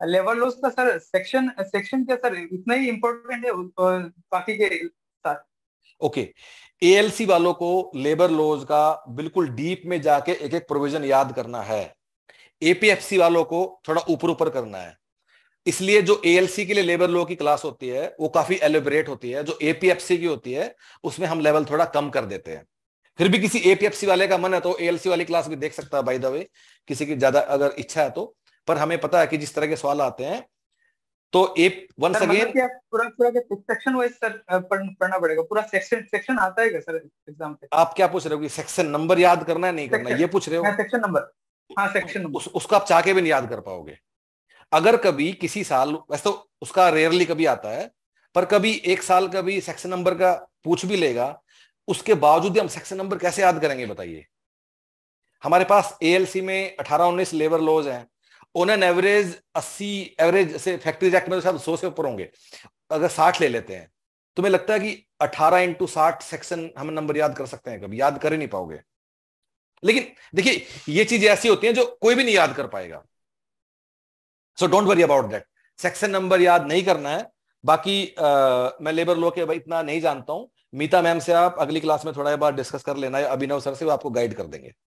Labour laws का sir section section क्या sir? इतना ही इम्पोर्टेंट है बाकी के साथ ओके एएलसी वालों को लेबर लॉज का बिल्कुल डीप में जाके एक एक प्रोविज़न याद करना है। एपीएफसी वालों को थोड़ा ऊपर ऊपर करना है। इसलिए जो एएलसी के लिए लेबर लॉ की क्लास होती है, वो काफ़ी एलिबरेट होती है। जो एपीएफसी की होती है, उसमें हम लेवल थोड़ा कम कर देते हैं। फिर भी किसी एपीएफसी वाले का मन है तो एएलसी वाली क्लास भी देख सकता है बाय द वे किसी की ज़्यादा अगर इच्छा है तो। पर हमें पता है कि जिस तरह के सवाल आते हैं तो एक वंस अगेन पूरा पूरा सेक्शन वाइज सर पढ़ना पड़ेगा। पूरा सेक्शन सेक्शन आता है क्या सर एग्ज़ाम पे? आप क्या पूछ रहे हो कि सेक्शन नंबर याद करना है नहीं करना ये पूछ रहे हो? सेक्शन नंबर हाँ सेक्शन नंबर उस, उसका आप चाह के भी नहीं याद कर पाओगे। अगर कभी किसी साल वैसे तो उसका रेयरली कभी आता है पर कभी एक साल का भी सेक्शन नंबर का पूछ भी लेगा उसके बावजूद हम सेक्शन नंबर कैसे याद करेंगे बताइए? हमारे पास एएलसी में अठारह उन्नीस लेबर लॉज हैं। ऑन एन एवरेज अस्सी एवरेज से फैक्ट्रीज एक्ट में तो शायद सौ से ऊपर होंगे। अगर साठ ले लेते हैं तो मुझे लगता है कि अठारह इंटू साठ सेक्शन हम नंबर याद कर सकते हैं कभी। याद कर ही नहीं पाओगे। लेकिन देखिए ये चीज़ें ऐसी होती हैं जो कोई भी नहीं याद कर पाएगा। So don't worry about that section number याद नहीं करना है। बाकी आ, मैं लेबर लॉ के भाई इतना नहीं जानता हूँ। मीता मैम से आप अगली क्लास में थोड़ा बार डिस्कस कर लेना है अभिनव सर से वो आपको गाइड कर देंगे।